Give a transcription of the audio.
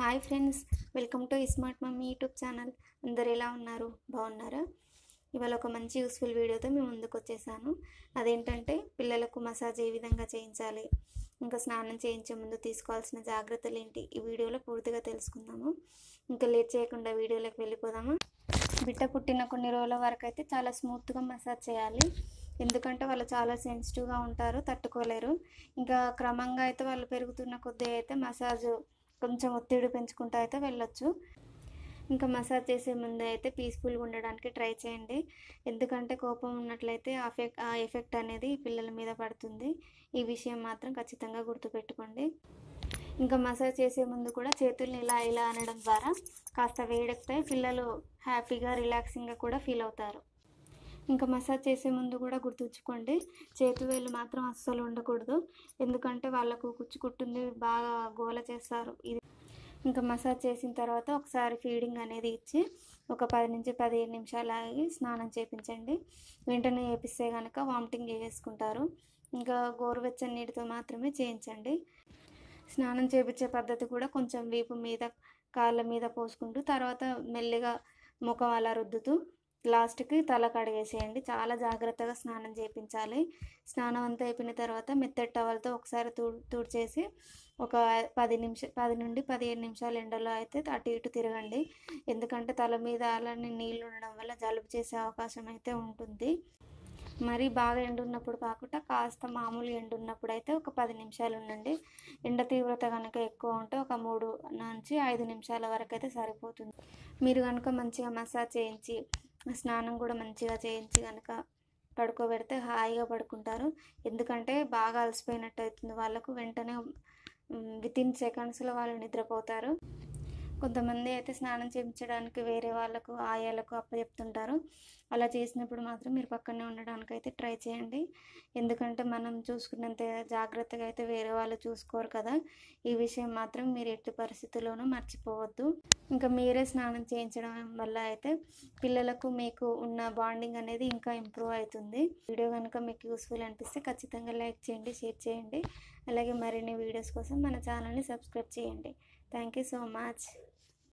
Hi friends welcome to smart mummy YouTube channel. అందరు ఎలా ఉన్నారు? బాగున్నారా? ఇవాళ ఒక మంచి యూస్ఫుల్ వీడియోతో మేము ముందుకు వచ్చేసాను. అదేంటంటే పిల్లలకు మసాజ్ ఏ విధంగా చేయించాలి ఇంకా స్నానం చేయించే ముందు తీసుకోవాల్సిన జాగ్రత్తలు ఏంటి ఈ వీడియోలో పూర్తిగా తెలుసుకుందాము. ఇంకా లేట్ చేయకుండా వీడియోలోకి వెళ్ళిపోదాము? బిడ్డ పుట్టిన కొన్ని రోజుల వరకు అయితే చాలా స్మూత్గా మసాజ్ చేయాలి. ఎందుకంటే వాళ్ళు చాలా సెన్సిటివ్గా ఉంటారు తట్టుకోలేరు. ఇంకా క్రమంగా అయితే వాళ్ళు పెరుగుతున్న కొద్దీ అయితే మసాజ్ కొంచెం ఒత్తిడి పెంచుకుంటూ అయితే వెళ్ళొచ్చు. ఇంకా మసాజ్ చేసే ముందు అయితే పీస్ఫుల్గా ఉండడానికి ట్రై చేయండి. ఎందుకంటే కోపం ఉన్నట్లయితే ఎఫెక్ట్ ఆ ఎఫెక్ట్ అనేది పిల్లల మీద పడుతుంది. ఈ విషయం మాత్రం ఖచ్చితంగా గుర్తుపెట్టుకోండి. ఇంకా మసాజ్ చేసే ముందు కూడా చేతుల్ని ఇలా ఇలా అనడం ద్వారా కాస్త వేడెక్కుతాయి పిల్లలు హ్యాపీగా రిలాక్సింగ్గా కూడా ఫీల్ అవుతారు. ఇంకా మసాజ్ చేసే ముందు కూడా గుర్తుంచుకోండి. చేతి వేలు మాత్రం అస్సలు ఉండకూడదు. ఎందుకంటే వాళ్ళకు కుచ్చుకుట్టుంది బాగా గోల చేస్తారు. ఇది ఇంకా మసాజ్ చేసిన తర్వాత ఒకసారి ఫీడింగ్ అనేది ఇచ్చి ఒక పది నుంచి పదిహేను నిమిషాలు ఆగి స్నానం చేయించండి వెంటనే చేపిస్తే కనుక వామిటింగ్ చేసుకుంటారు ఇంకా గోరువెచ్చని నీటితో మాత్రమే చేయించండి. స్నానం చేపించే పద్ధతి కూడా కొంచెం వీపు మీద కాళ్ళ మీద పోసుకుంటూ తర్వాత మెల్లిగా ముఖం అలా రుద్దుతూ లాస్ట్కి తల కడిగేసేయండి. చాలా జాగ్రత్తగా స్నానం చేయించాలి స్నానం అంతా అయిపోయిన తర్వాత మెత్తటి టవల్తో ఒకసారి తూ తుడిచేసి ఒక పది నిమిష పది నుండి పదిహేను నిమిషాలు ఎండలో అయితే అటు ఇటు తిరగండి. ఎందుకంటే తల మీద అలానే నీళ్ళు ఉండడం వల్ల జలుబు చేసే అవకాశం అయితే ఉంటుంది. మరీ బాగా ఎండున్నప్పుడు కాకుండా కాస్త మామూలు ఎండున్నప్పుడు అయితే ఒక పది నిమిషాలు ఉండండి. ఎండ తీవ్రత కనుక ఎక్కువ ఉంటే ఒక మూడు నుంచి ఐదు నిమిషాల వరకు అయితే సరిపోతుంది. మీరు కనుక మంచిగా మసాజ్ చేయించి స్నానం కూడా మంచిగా చేయించి కనుక పడుకోబెడితే హాయిగా పడుకుంటారు. ఎందుకంటే బాగా అలసిపోయినట్టు అవుతుంది వాళ్ళకు వెంటనే వితిన్ సెకండ్స్లో వాళ్ళు నిద్రపోతారు. కొంతమంది అయితే స్నానం చేయించడానికి వేరే వాళ్ళకు ఆయాలకు అప్పచెప్తుంటారు. అలా చేసినప్పుడు మాత్రం మీరు పక్కనే ఉండడానికి అయితే ట్రై చేయండి. ఎందుకంటే మనం చూసుకున్నంత జాగ్రత్తగా అయితే వేరే వాళ్ళు చూసుకోరు కదా. ఈ విషయం మాత్రం మీరు ఎట్టి పరిస్థితుల్లోనూ మర్చిపోవద్దు. ఇంకా మీరే స్నానం చేయించడం వల్ల అయితే పిల్లలకు మీకు ఉన్న బాండింగ్ అనేది ఇంకా ఇంప్రూవ్ అవుతుంది. వీడియో కనుక మీకు యూస్ఫుల్ అనిపిస్తే ఖచ్చితంగా లైక్ చేయండి షేర్ చేయండి. అలాగే మరిన్ని వీడియోస్ కోసం మన ఛానల్ని సబ్స్క్రైబ్ చేయండి. Thank you so much.